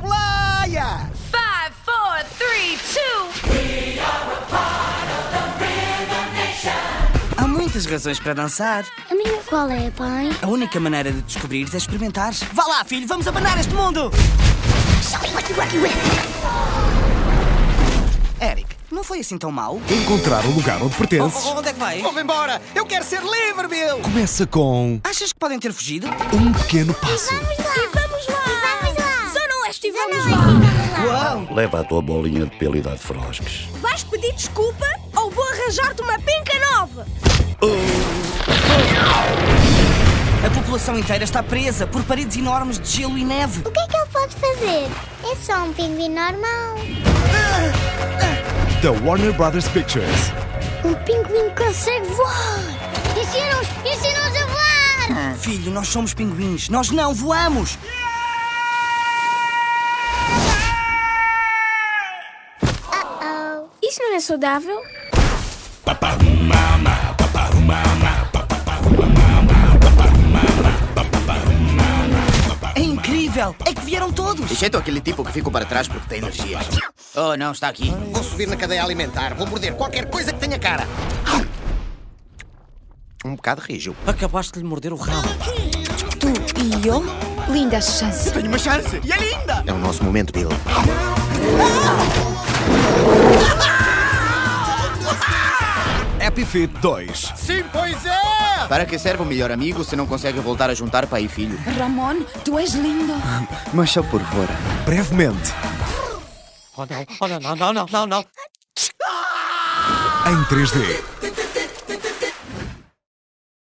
Blaya! 5, 4, 3, 2... We are a part of the Rhythm Nation. Há muitas razões para dançar. A minha qual é, pai? A única maneira de descobrir é experimentar. Vá lá, filho, vamos abanar este mundo! Eric, não foi assim tão mal? Encontrar o lugar onde pertences. O, oh, oh, oh, onde é que vai? Vou embora! Eu quero ser livre, Bill! Começa com. Achas que podem ter fugido? Um pequeno passo. E vamos lá! E vamos vamos lá! E vamos lá! Uau! Leva a tua bolinha de pelo e dá de frosques. Vais pedir desculpa ou vou arranjar-te uma penca nova? A população inteira está presa por paredes enormes de gelo e neve. O que é que ele pode fazer? É só um pinguim normal. Da Warner Brothers Pictures. Um pinguim consegue voar! Ensina-nos! Ensina-nos a voar! Filho, nós somos pinguins. Nós não voamos. Isso não é saudável? É incrível. É que vieram todos. Exceto aquele tipo que ficou para trás porque tem energia. Oh, não, está aqui. Vou subir na cadeia alimentar. Vou morder qualquer coisa que tenha cara. Um bocado rijo. Acabaste de lhe morder o rabo. Tu e eu? Linda chance. Tenho uma chance. E é linda! É o nosso momento, Bill. Happy Feet 2. Sim, pois é! Para que serve o melhor amigo se não consegue voltar a juntar pai e filho? Ramon, tu és lindo. Mas só por fora. Brevemente. Oh não, oh não, não, não, não, não. Em 3D.